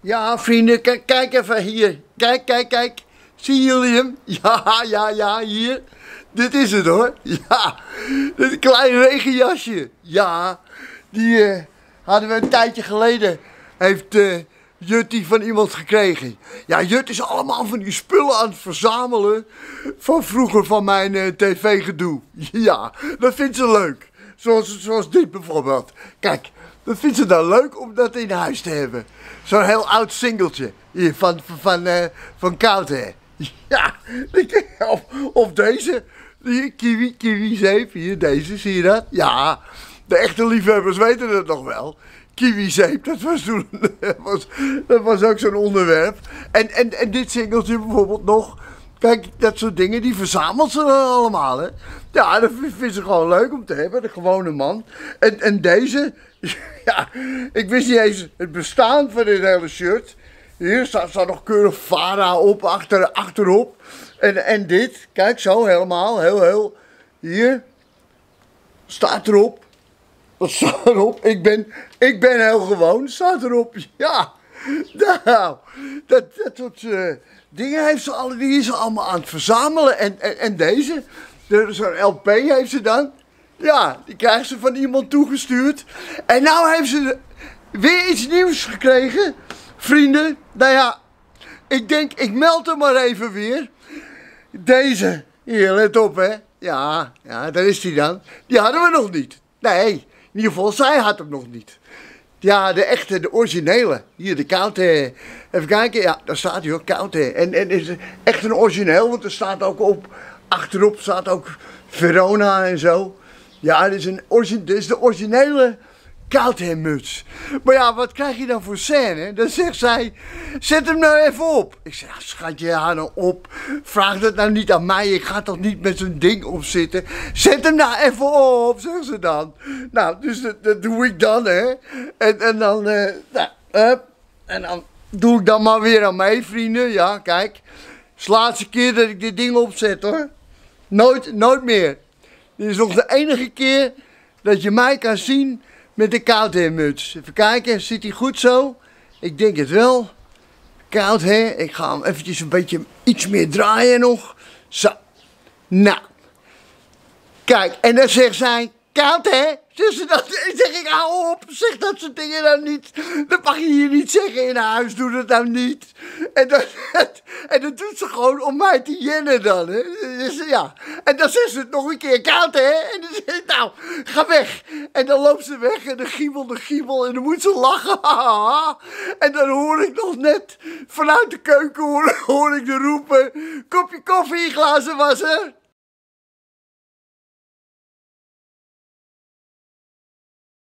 Ja, vrienden, kijk, even hier. Kijk, kijk, kijk. Zien jullie hem? Ja, ja, ja, hier. Dit is het hoor. Ja, dit klein regenjasje. Ja, die eh, hadden we een tijdje geleden. Heeft eh Jut die van iemand gekregen. Ja, Jut is allemaal van die spullen aan het verzamelen. Van vroeger van mijn eh, tv-gedoe. Ja, dat vindt ze leuk. Zoals, zoals dit bijvoorbeeld. Kijk, dat vindt ze dan leuk om dat in huis te hebben. Zo'n heel oud singeltje. Hier, van, van, van, eh, van. Ja, of, of deze. Die kiwi, kiwi zeep. Hier, deze, zie je dat? Ja, de echte liefhebbers weten het nog wel. Kiwi zeep, dat was toen, dat was, dat was ook zo'n onderwerp. En, en, en dit singeltje bijvoorbeeld nog. Kijk, dat soort dingen, die verzamelt ze dan allemaal, hè. Ja, dat vind- ze gewoon leuk om te hebben, de gewone man. En, en deze, ja, ik wist niet eens het bestaan van dit hele shirt. Hier staat, staat nog keurig Vara op, achter, achterop. En, en dit, kijk zo helemaal, heel, heel. Hier staat erop. Wat staat erop? Ik ben, ik ben heel gewoon, staat erop. Ja, nou, dat, soort eh, dingen heeft ze alle, die ze allemaal aan het verzamelen. En, en, deze, de- zo'n LP heeft ze dan. Ja, die krijgt ze van iemand toegestuurd. En nou heeft ze weer iets nieuws gekregen. Vrienden, nou ja, ik denk, ik meld hem maar even weer. Deze, hier, let op hè. Ja, ja, daar is hij dan. Die hadden we nog niet. Nee, in ieder geval, zij had hem nog niet. Ja, de echte, de originele. Hier, de Koude. Even kijken, ja, daar staat hij hoor, Koude. En, en is echt een origineel, want er staat ook op, achterop staat ook Verona en zo. Ja, dit is, een dit is de originele Koudheemmuts. Maar ja, wat krijg je dan voor scène? Dan zegt zij, zet hem nou even op. Ik zeg, schatje, ja nou op. Vraag dat nou niet aan mij, ik ga toch niet met zo'n ding op zitten. Zet hem nou even op, zegt ze dan. Nou, dus dat, doe ik dan, hè. En, en dan, eh, nou, en dan doe ik dan maar weer aan mee, vrienden. Ja, kijk. Het is de laatste keer dat ik dit ding opzet, hoor. Nooit, nooit meer. Dit is nog de enige keer dat je mij kan zien met de koudheermuts. Even kijken, zit hij goed zo? Ik denk het wel. Koud, hè? Ik ga hem eventjes een beetje iets meer draaien nog. Zo. Nou. Kijk, en dan zegt zij, koud hè? Ze dat, ik zeg ik, hou op, zeg dat soort dingen nou niet. Dat mag je hier niet zeggen in huis, doe dat nou niet. En dat, en dat doet ze gewoon om mij te jennen dan, hè. Dus, ja. En dan zegt ze het nog een keer, koud hè? En dan nou, ga weg. En dan loopt ze weg en dan giebel de giebel en dan moet ze lachen. En dan hoor ik nog net vanuit de keuken hoor, ik de roepen, kopje koffie, glazen wasser.